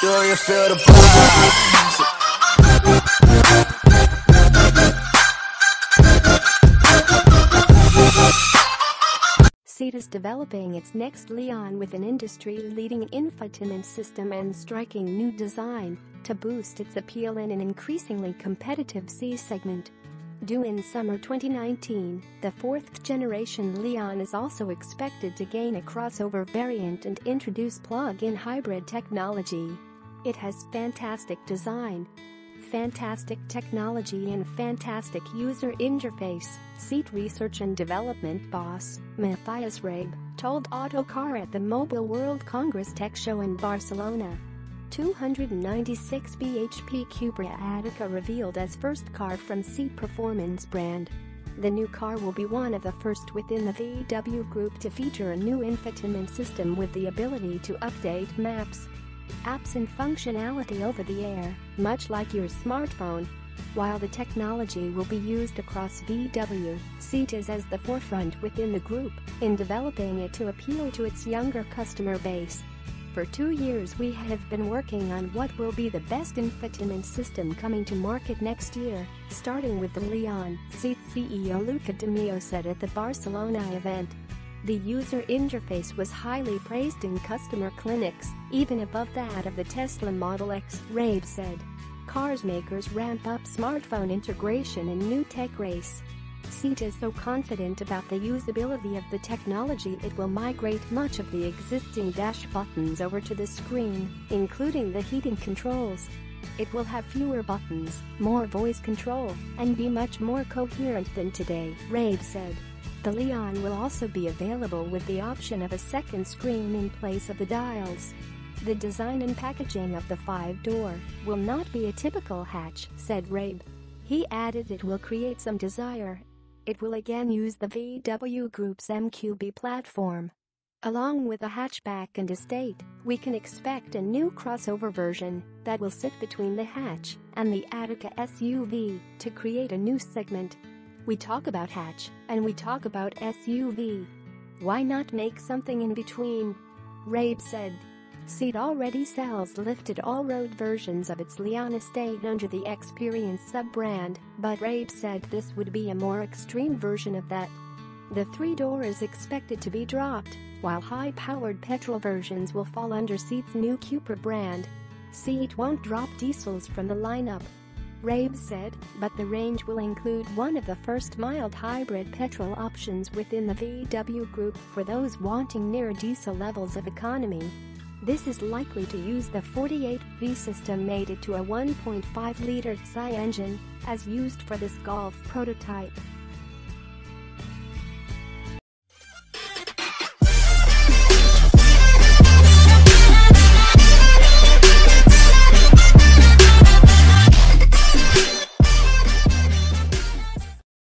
Do you feel the is developing its next Leon with an industry-leading infotainment system and striking new design to boost its appeal in an increasingly competitive C segment. Due in summer 2019, the fourth-generation Leon is also expected to gain a crossover variant and introduce plug-in hybrid technology. It has fantastic design, fantastic technology and fantastic user interface, seat research and development boss, Matthias Rabe, told Autocar at the Mobile World Congress Tech Show in Barcelona. 296 bhp Cupra Ateca revealed as first car from Seat Performance brand. The new car will be one of the first within the VW group to feature a new infotainment system with the ability to update maps, apps and functionality over the air, much like your smartphone. While the technology will be used across VW, Seat is as the forefront within the group in developing it to appeal to its younger customer base. For two years we have been working on what will be the best infotainment system coming to market next year, starting with the Leon, Seat CEO Luca de Meo said at the Barcelona event. The user interface was highly praised in customer clinics, even above that of the Tesla Model X, Rabe said. Cars makers ramp up smartphone integration in new tech race. Seat is so confident about the usability of the technology it will migrate much of the existing dash buttons over to the screen, including the heating controls. It will have fewer buttons, more voice control, and be much more coherent than today, Rabe said. The Leon will also be available with the option of a second screen in place of the dials. The design and packaging of the five-door will not be a typical hatch, said Rabe. He added it will create some desire. It will again use the VW Group's MQB platform. Along with a hatchback and estate, we can expect a new crossover version that will sit between the hatch and the Ateca SUV to create a new segment. We talk about hatch, and we talk about SUV. Why not make something in between? Rabe said. Seat already sells lifted all-road versions of its Leon estate under the X-Perience sub-brand, but Rabe said this would be a more extreme version of that. The three-door is expected to be dropped, while high-powered petrol versions will fall under Seat's new Cupra brand. Seat won't drop diesels from the lineup. Rabe said, but the range will include one of the first mild hybrid petrol options within the VW group for those wanting near diesel levels of economy. This is likely to use the 48V system mated to a 1.5-liter XI engine, as used for this Golf prototype.